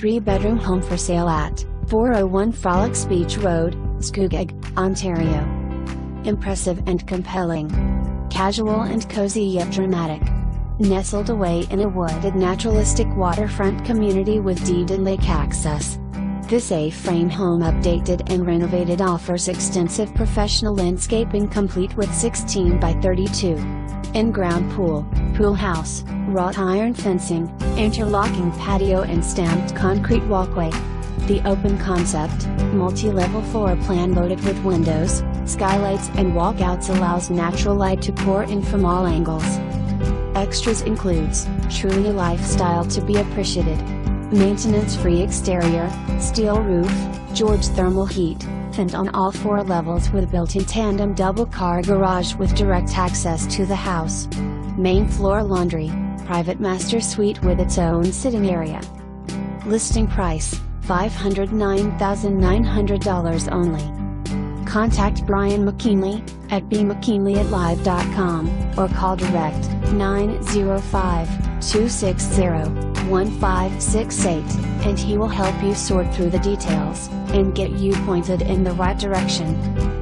three-bedroom home for sale at 401 Frolics Beach Road, Scugog, Ontario. Impressive and compelling. Casual and cozy yet dramatic. Nestled away in a wooded naturalistic waterfront community with deeded lake access. This A-frame home updated and renovated offers extensive professional landscaping complete with 16 by 32 in-ground pool, pool house, wrought iron fencing, interlocking patio and stamped concrete walkway. The open concept, multi-level floor plan loaded with windows, skylights and walkouts allows natural light to pour in from all angles. Extras includes, truly a lifestyle to be appreciated. Maintenance-free exterior, steel roof, geothermal heat, vent on all four levels with built-in tandem double car garage with direct access to the house. Main floor laundry, private master suite with its own sitting area. Listing price, $509,900 only. Contact Brian McKinlay, at bmckinlay at live.com, or call direct, 905-260-1568, and he will help you sort through the details, and get you pointed in the right direction.